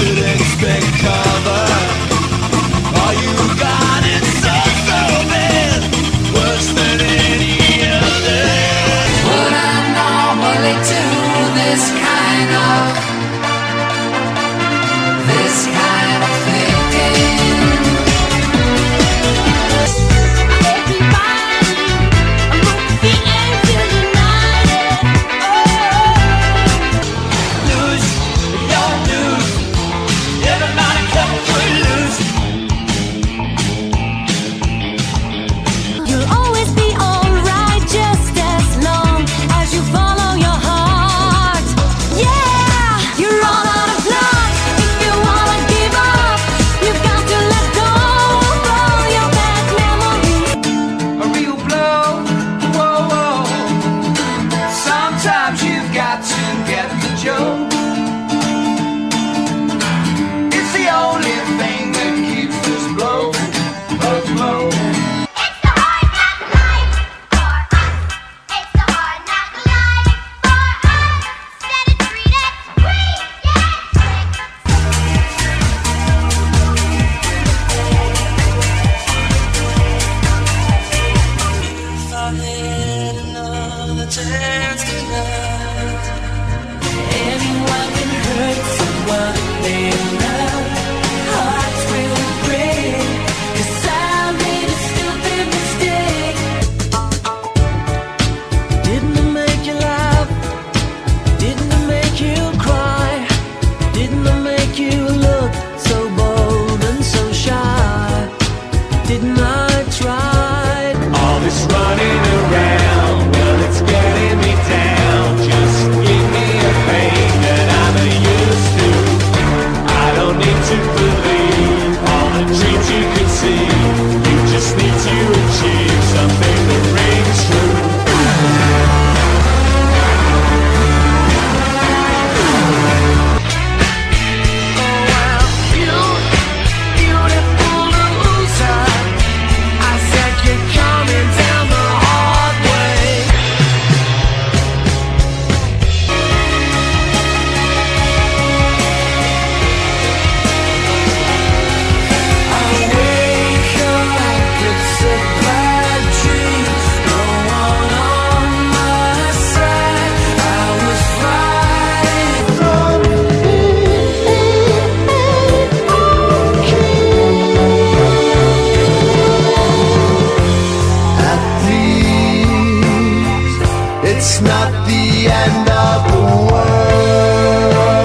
should expect cover. All you got is so, so bad, worse than. What I normally do, this kind of. I another chance tonight. It's not the end of the world.